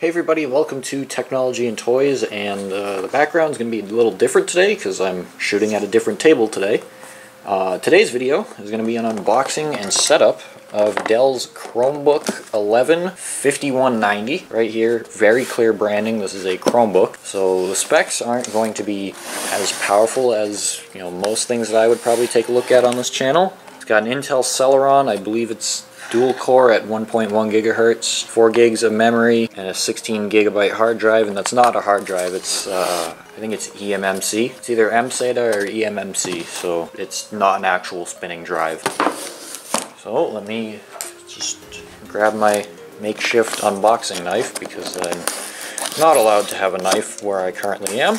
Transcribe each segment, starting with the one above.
Hey everybody, welcome to Technology and Toys, and uh, the background is going to be a little different today because I'm shooting at a different table today. Uh, today's video is going to be an unboxing and setup of Dell's Chromebook 11 5190 right here. Very clear branding. This is a Chromebook. So the specs aren't going to be as powerful as you know most things that I would probably take a look at on this channel. It's got an Intel Celeron. I believe it's dual core at 1.1 gigahertz, 4 gigs of memory, and a 16 gigabyte hard drive. And that's not a hard drive, it's, uh, I think it's eMMC. It's either mSATA or eMMC, so it's not an actual spinning drive. So let me just grab my makeshift unboxing knife because I'm not allowed to have a knife where I currently am.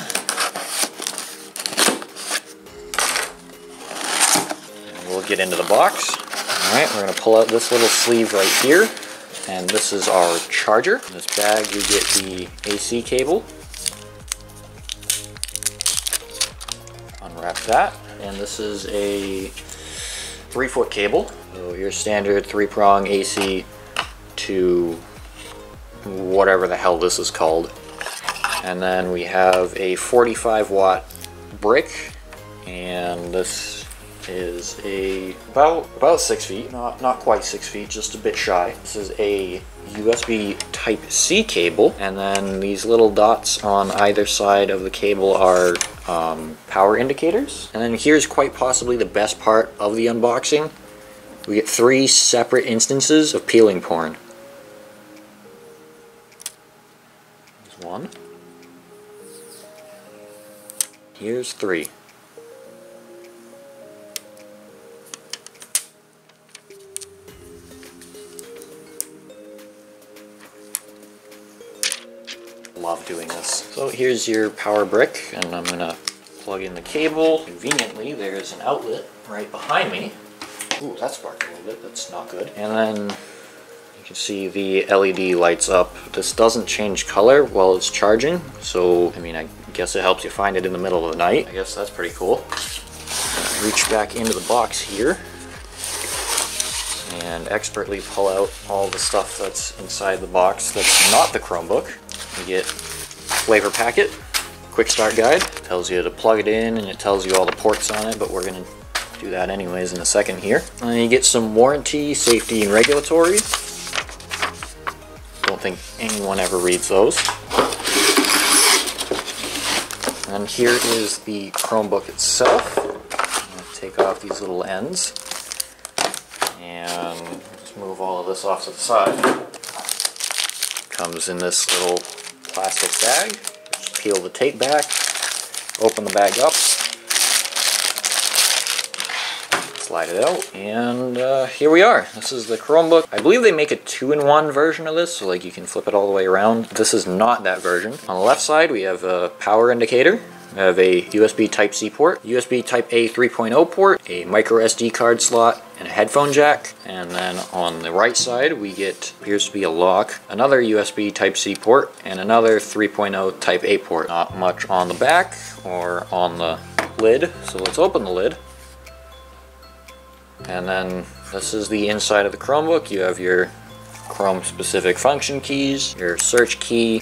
We'll get into the box. Alright, we're going to pull out this little sleeve right here. And this is our charger. In this bag you get the AC cable. Unwrap that. And this is a three foot cable. So your standard three prong AC to whatever the hell this is called. And then we have a 45 watt brick and this is a about about six feet, not not quite six feet, just a bit shy. This is a USB Type C cable, and then these little dots on either side of the cable are um, power indicators. And then here's quite possibly the best part of the unboxing. We get three separate instances of peeling porn. There's one. Here's three. Love doing this. So here's your power brick, and I'm gonna plug in the cable. Conveniently, there's an outlet right behind me. Ooh, that sparked a little bit, that's not good. And then you can see the LED lights up. This doesn't change color while it's charging, so I mean, I guess it helps you find it in the middle of the night. I guess that's pretty cool. Reach back into the box here and expertly pull out all the stuff that's inside the box that's not the Chromebook. You get flavor packet, quick start guide, tells you to plug it in and it tells you all the ports on it, but we're gonna do that anyways in a second here. And you get some warranty, safety, and regulatory. Don't think anyone ever reads those. And here is the Chromebook itself. take off these little ends and just move all of this off to the side. Comes in this little plastic bag. Just peel the tape back, open the bag up, slide it out, and uh, here we are. This is the Chromebook. I believe they make a two-in-one version of this, so like you can flip it all the way around. This is not that version. On the left side, we have a power indicator. We have a USB Type-C port, USB Type-A 3.0 port, a micro SD card slot, and a headphone jack. And then on the right side, we get, appears to be a lock, another USB Type-C port, and another 3.0 Type-A port. Not much on the back or on the lid, so let's open the lid. And then this is the inside of the Chromebook. You have your Chrome specific function keys, your search key,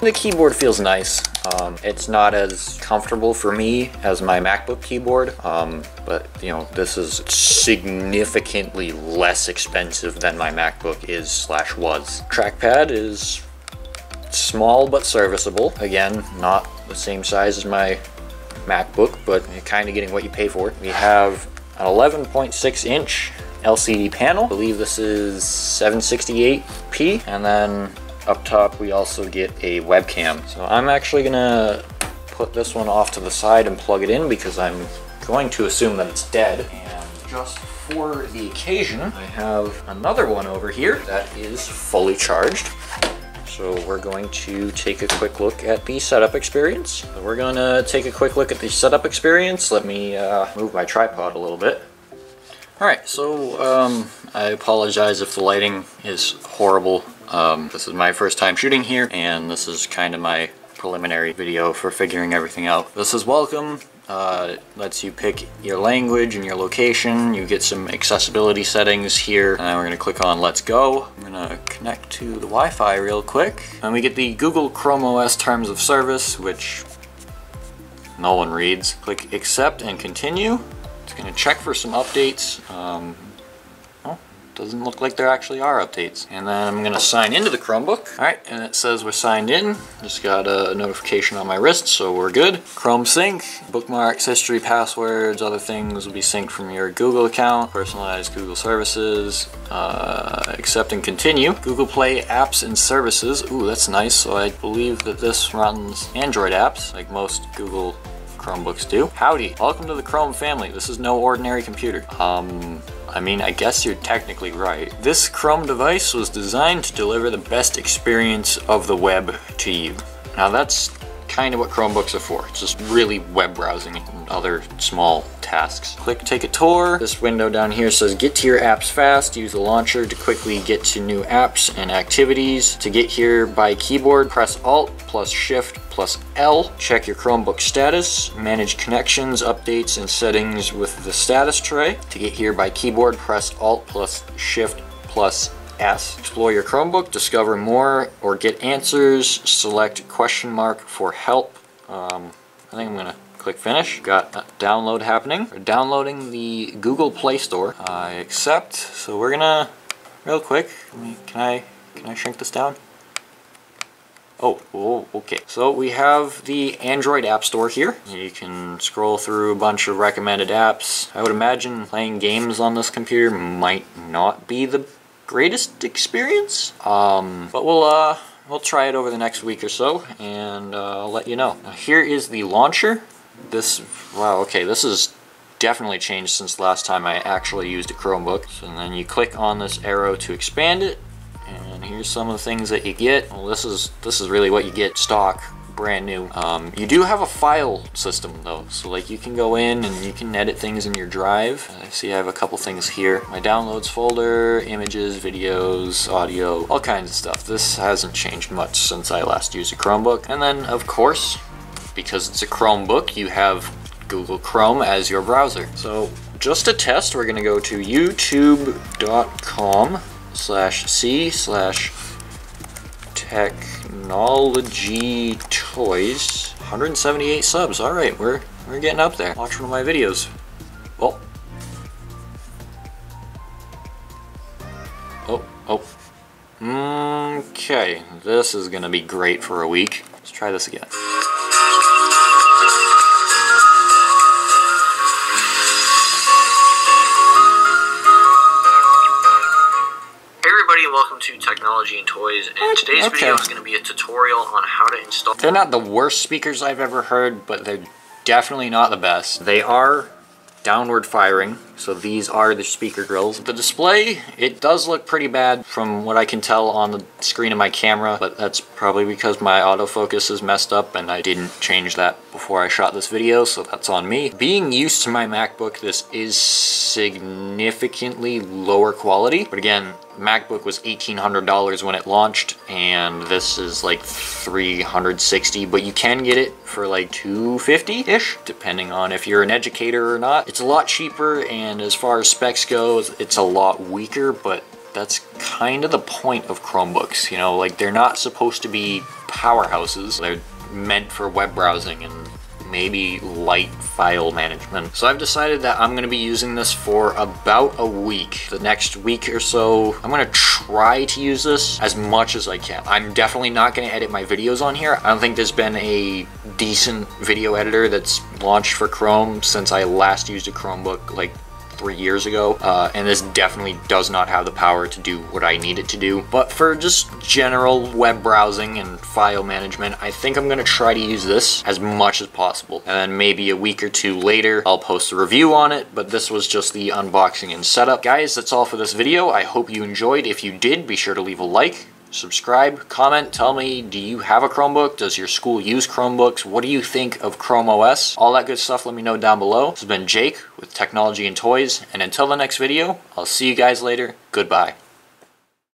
The keyboard feels nice. Um, it's not as comfortable for me as my MacBook keyboard, um, but you know, this is significantly less expensive than my MacBook is slash was. Trackpad is small but serviceable. Again, not the same size as my MacBook, but you're kind of getting what you pay for. We have an 11.6 inch LCD panel. I believe this is 768p, and then up top we also get a webcam. So I'm actually gonna put this one off to the side and plug it in because I'm going to assume that it's dead. And just for the occasion, I have another one over here that is fully charged. So we're going to take a quick look at the setup experience. We're gonna take a quick look at the setup experience. Let me uh, move my tripod a little bit. Alright, so um, I apologize if the lighting is horrible um, this is my first time shooting here, and this is kind of my preliminary video for figuring everything out. This is welcome. Uh, lets you pick your language and your location. You get some accessibility settings here. And we're gonna click on Let's Go. I'm gonna connect to the Wi-Fi real quick. And we get the Google Chrome OS Terms of Service, which no one reads. Click Accept and Continue. It's gonna check for some updates. Um, doesn't look like there actually are updates. And then I'm gonna sign into the Chromebook. All right, and it says we're signed in. Just got a notification on my wrist, so we're good. Chrome Sync, bookmarks, history, passwords, other things will be synced from your Google account, personalized Google services, uh, accept and continue. Google Play apps and services. Ooh, that's nice. So I believe that this runs Android apps, like most Google Chromebooks do. Howdy, welcome to the Chrome family. This is no ordinary computer. Um, I mean, I guess you're technically right. This Chrome device was designed to deliver the best experience of the web to you. Now that's kind of what Chromebooks are for. It's just really web browsing and other small tasks. Click take a tour. This window down here says get to your apps fast. Use the launcher to quickly get to new apps and activities. To get here by keyboard, press Alt plus Shift plus L. Check your Chromebook status. Manage connections, updates, and settings with the status tray. To get here by keyboard, press Alt plus Shift plus S. Explore your Chromebook, discover more, or get answers. Select question mark for help. Um, I think I'm gonna click finish. Got a download happening. We're downloading the Google Play Store. I accept. So we're gonna, real quick, can I, can I shrink this down? Oh, oh, okay. So we have the Android App Store here. You can scroll through a bunch of recommended apps. I would imagine playing games on this computer might not be the greatest experience. Um, but we'll uh, we'll try it over the next week or so, and uh, I'll let you know. Now, here is the launcher. This, wow, okay, this is definitely changed since last time I actually used a Chromebook. So, and then you click on this arrow to expand it, and here's some of the things that you get. Well, this is this is really what you get stock brand new. Um, you do have a file system though, so like you can go in and you can edit things in your drive. I see I have a couple things here. My downloads folder, images, videos, audio, all kinds of stuff. This hasn't changed much since I last used a Chromebook. And then of course, because it's a Chromebook, you have Google Chrome as your browser. So just to test, we're gonna go to youtube.com slash c slash technology toys. 178 subs. All right we're we're getting up there. Watch one of my videos. Oh. Oh oh. Okay this is gonna be great for a week. Let's try this again welcome to Technology and Toys, and today's okay. video is going to be a tutorial on how to install... They're not the worst speakers I've ever heard, but they're definitely not the best. They are downward firing, so these are the speaker grills. The display, it does look pretty bad from what I can tell on the screen of my camera, but that's probably because my autofocus is messed up and I didn't change that before I shot this video, so that's on me. Being used to my MacBook, this is significantly lower quality, but again, MacBook was $1,800 when it launched, and this is like 360 but you can get it for like 250-ish, depending on if you're an educator or not. It's a lot cheaper, and as far as specs go, it's a lot weaker, but that's kind of the point of Chromebooks, you know, like they're not supposed to be powerhouses. They're meant for web browsing and maybe light file management. So I've decided that I'm going to be using this for about a week. The next week or so, I'm going to try to use this as much as I can. I'm definitely not going to edit my videos on here. I don't think there's been a decent video editor that's launched for Chrome since I last used a Chromebook like three years ago, uh, and this definitely does not have the power to do what I need it to do. But for just general web browsing and file management, I think I'm gonna try to use this as much as possible. And then maybe a week or two later, I'll post a review on it, but this was just the unboxing and setup. Guys, that's all for this video. I hope you enjoyed. If you did, be sure to leave a like subscribe, comment, tell me, do you have a Chromebook? Does your school use Chromebooks? What do you think of Chrome OS? All that good stuff, let me know down below. This has been Jake with Technology and Toys, and until the next video, I'll see you guys later. Goodbye.